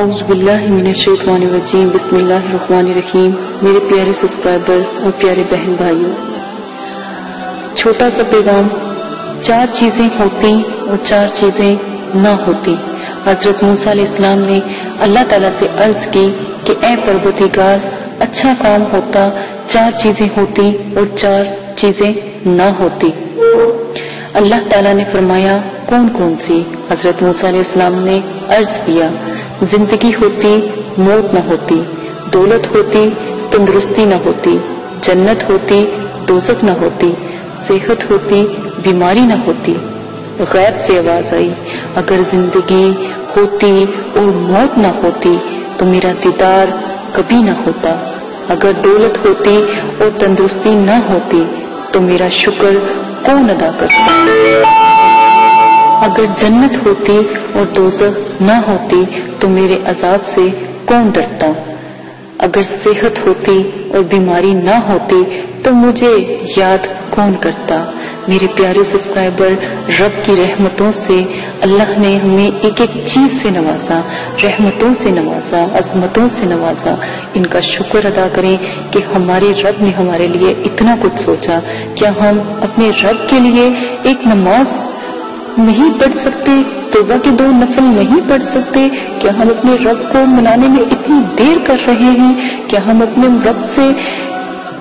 اعوذ باللہ من الشیطان الرجیم، بسم اللہ الرحمن الرحیم۔ میرے پیارے سبسکرائبر اور پیارے بہن بھائیوں، چھوٹا سا پیغام، چار چیزیں ہوتی اور چار چیزیں نہ ہوتی حضرت موسیٰ علیہ السلام نے اللہ تعالیٰ سے عرض کی کہ اے پروتگار اچھا کام ہوتا، چار چیزیں ہوتی اور چار چیزیں نہ ہوتی اللہ تعالیٰ نے فرمایا، کون کون سی؟ حضرت موسیٰ علیہ السلام نے عرض کیا زندگی ہوتی، موت نہ ہوتی، دولت ہوتی، تندرستی نہ ہوتی، جنت ہوتی دوزک نہ ہوتی، صحت ہوتی، بیماری نہ ہوتی۔ غیب سے آواز آئی، اگر زندگی ہوتی اور موت نہ ہوتی تو میرا دیدار کبھی نہ ہوتا۔ اگر دولت ہوتی اور تندرستی نہ ہوتی تو میرا شکر کون ادا کرتا؟ اگر جنت ہوتی اور دوزخ نہ ہوتی تو میرے عذاب سے کون ڈرتا؟ اگر صحت ہوتی اور بیماری نہ ہوتی تو مجھے یاد کون کرتا؟ میرے پیارے سبسکرائبر، رب کی رحمتوں سے اللہ نے ہمیں ایک ایک چیز سے نوازا، رحمتوں سے نوازا، عظمتوں سے نوازا۔ ان کا شکر ادا کریں کہ ہمارے رب نے ہمارے لیے اتنا کچھ سوچا۔ کیا ہم اپنے رب کے لیے ایک نماز نہیں پڑھ سکتے، توبہ کے دو نفل نہیں پڑھ سکتے، کیا ہم اپنے رب کو منانے میں اتنی دیر کر رہے ہیں؟ کیا ہم اپنے رب سے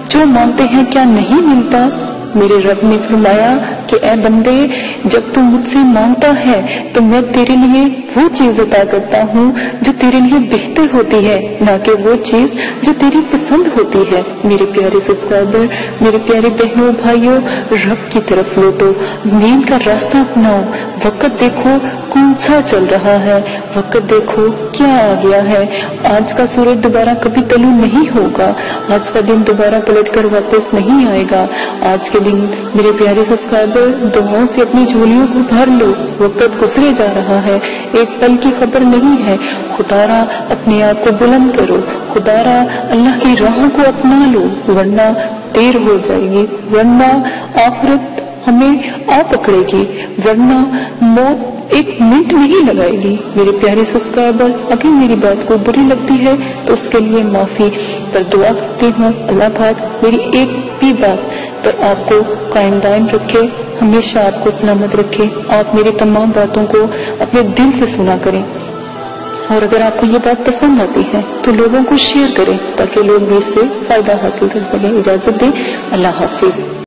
جو مانتے ہیں کیا نہیں ملتا؟ میرے رب نے فرمایا کہ اے بندے، جب تم مجھ سے مانگتا ہے، تو میں تیرے لیے وہ چیز عطا کرتا ہوں جو تیرے لیے بہتر ہوتی ہے، نہ کہ وہ چیز جو تیری پسند ہوتی ہے۔ میرے پیارے سبسکرائبر، میرے پیارے بہنوں، بھائیوں، رب کی طرف لوٹو۔ نیند کا راستہ اپناؤ۔ وقت دیکھو کون سا چل رہا ہے۔ وقت دیکھو کیا آ گیا ہے۔ آج کا سورج دوبارہ کبھی تلو نہیں ہوگا۔ آج کا دن دوبارہ پلٹ کر واپس نہیں آئے گا۔ آج کے دن میرے پیارے سبسکرائبر دعاؤں سے اپنی جھولیوں کو بھر لو، وقت گزرے جا رہا ہے۔ ایک پل کی خبر نہیں ہے۔ خدا را اپنے آپ کو بلند کرو۔ خدا را اللہ کی راہوں کو اپنا لو، ورنہ دیر ہو جائے گی۔ ورنہ آخرت ہمیں آ پکڑے گی۔ ورنہ موت ایک منٹ نہیں لگائے گی۔ میرے پیارے سبسکرائبر، اگر میری بات کو بری لگتی ہے تو اس کے لیے معافی۔ پر دعا کرتی ہوں۔ اللہ پاک، میری ایک بھی بات پر آپ کو قائم دائم رکھے، ہمیشہ آپ کو سلامت رکھے۔ آپ میری تمام باتوں کو اپنے دل سے سنا کریں۔ اور اگر آپ کو یہ بات پسند آتی ہے، تو لوگوں کو شیئر کریں تاکہ لوگ بھی اس سے فائدہ حاصل کر سکیں۔ اجازت دیں۔ اللہ حافظ۔